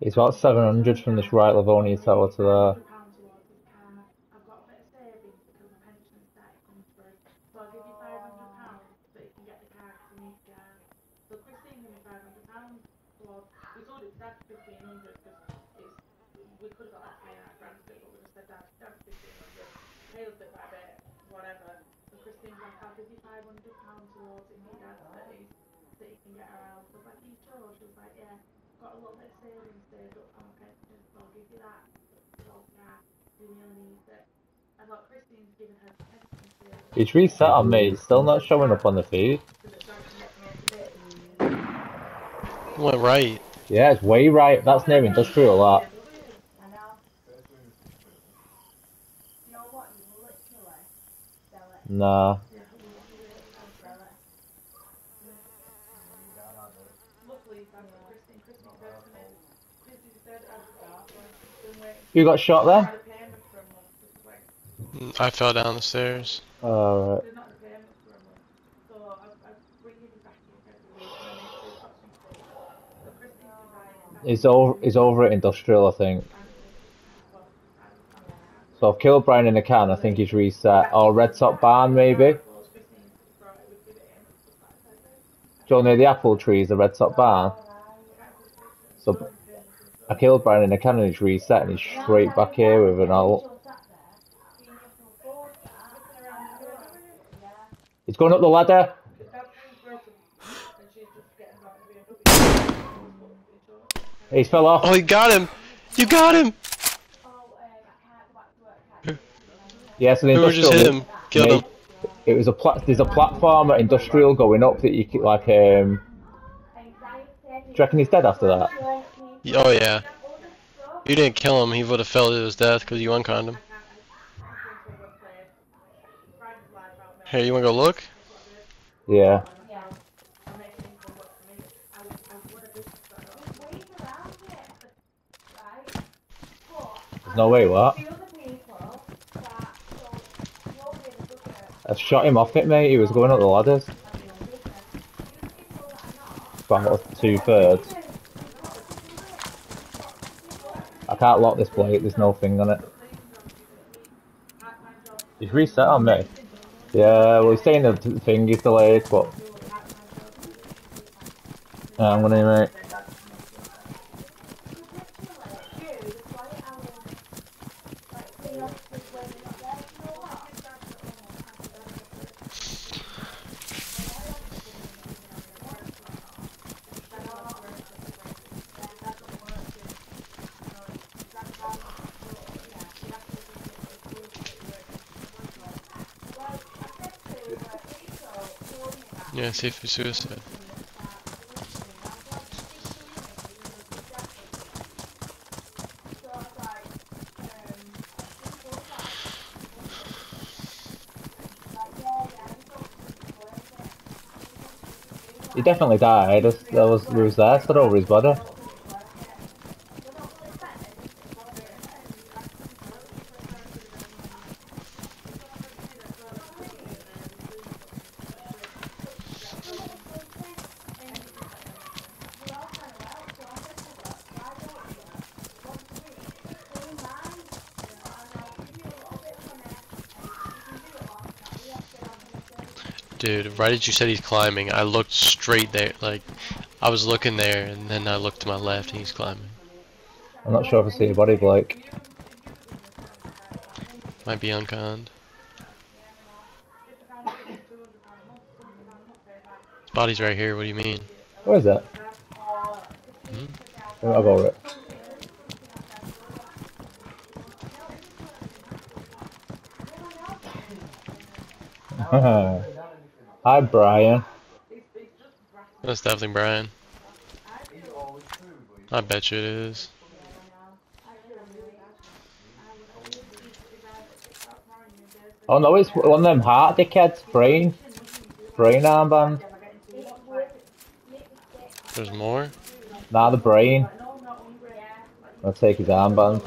It's about 700 from this right Livonia tower to there. it whatever. So Christine's like, I'll give you five hundred pounds towards it, my dad's days so you can get her out. So I was like, Are you sure? She was like, Yeah, got a little bit of savings saved up on my pension, so I'll give you that. So yeah, we really need it. I thought Christine's given her pension saved It's reset on me, it's still not showing up on the feed. so that Dad can get me up to date. Went right. Yeah, it's way right. That's near industrial, that. I know. You know what? You will literally sell it. Nah. Sell it. Luckily, that's what Christine, Christine said to me. Christine said, I've been waiting You got shot for then? the payment for a month. This is Mm, I fell down the stairs. Alright. they're not the payment for a month. So I, I bring you back in every week and then it's got some food. So Christine's been buying it. He's over, he's over at industrial, I think. So I've killed Brian in the can, I think he's reset. Or Red Top Barn, maybe? Know near the apple trees, the Red Top Barn? So I killed Brian in a can and he's reset and he's straight back here with an ult. He's going up the ladder. He's fell off. Oh, you got him! You got him! Yeah, so the Whoever just hit him, killed him. It was a plat. There's a platform at industrial going up that you could like. Um, do you reckon he's dead after that? Oh yeah. You didn't kill him, he would have fell to his death because you unconned him. Here, you wanna go look? Yeah. There's no way. What? I shot him off it, mate. He was going up the ladders. About two thirds. I can't lock this plate. There's no thing on it. He's reset on me. Yeah, well, he's saying the thing is delayed, but. Yeah, I'm gonna, mate. Yeah, if it's suicide. He definitely died. There was, there was, was stood over his body. Dude, right as you said he's climbing, I looked straight there. Like, I was looking there, and then I looked to my left, and he's climbing. I'm not sure if I see a body, Blake. Might be unconned. His body's right here, what do you mean? Where is hmm? oh, it? I'll go over it. Hi, Brian. That's definitely Brian. I bet you it is. Oh no, it's one of them heart dickheads. Brain. Brain armband. There's more? Nah, the brain. I'll take his armband.